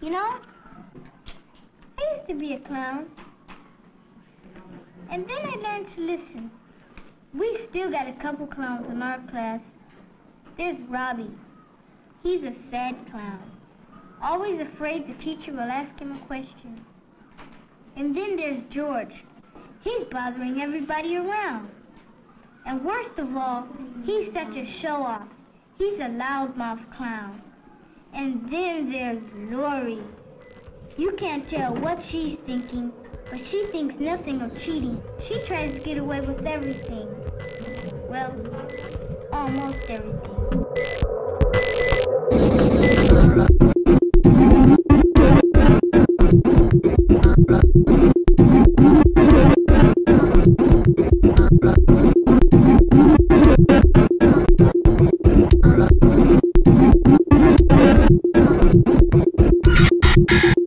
You know, I used to be a clown. And then I learned to listen. We still got a couple clowns in our class. There's Robbie. He's a sad clown. Always afraid the teacher will ask him a question. And then there's George. He's bothering everybody around. And worst of all, he's such a show-off. He's a loudmouth clown. And then there's Lori. You can't tell what she's thinking, but she thinks nothing of cheating. She tries to get away with everything. Well, almost everything. you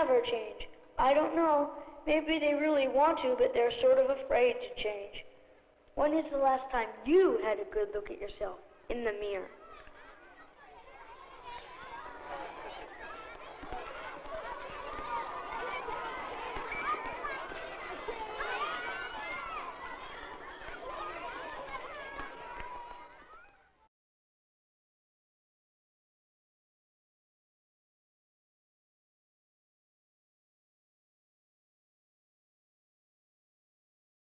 never change. I don't know. Maybe they really want to, but they're sort of afraid to change. When is the last time you had a good look at yourself in the mirror?